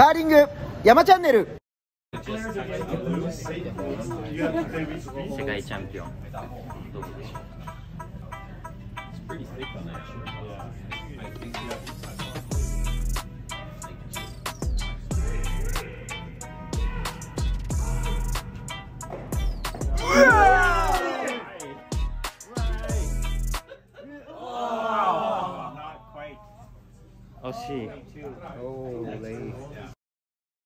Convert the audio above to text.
カーリング山チャンネル。世界チャンピオン。どうでしょう惜しい